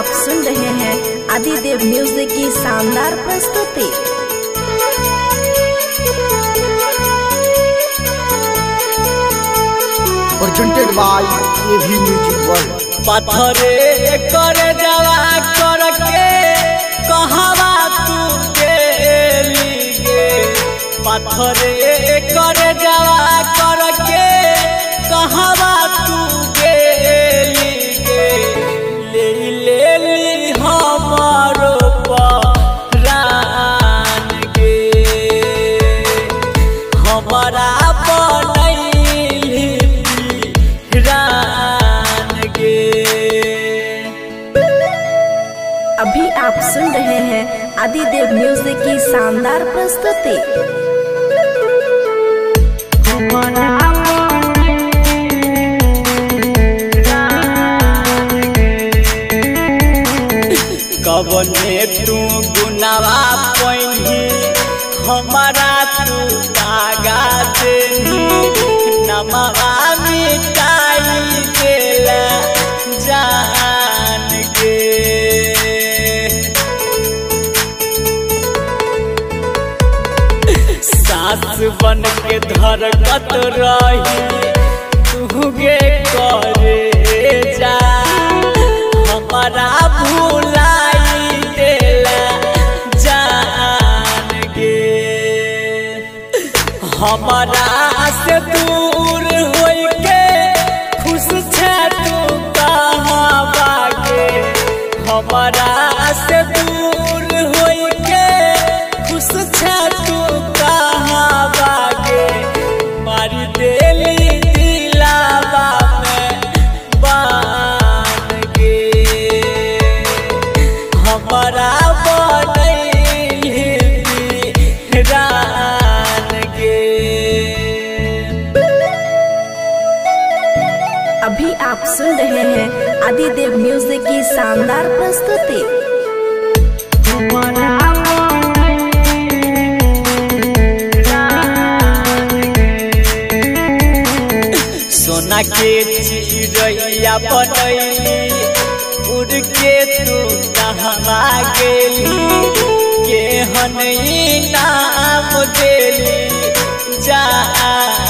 आप सुन रहे हैं आदिदेव म्यूज़िक की शानदार प्रस्तुति presented by AV Music World. पत्थरे कर जवा करके कहवा तू गेली गे पत्थरे कर जवा करके कहवा तू आप सुन रहे हैं आदिदेव म्यूज़िक की शानदार प्रस्तुति। कबने तू गुनावा हमारा तू दागा देनी। सास बन के धरकत रही तुगे करे जा। हमारा भूलाई देला जान गे हमारा से दूर होई के खुश छे अभी आप सुन रहे हैं आदिदेव म्यूज़िक की शानदार प्रस्तुति। सोना के चिड़ैया बनैली उड़ के तू कहवा केहन नाम देली जान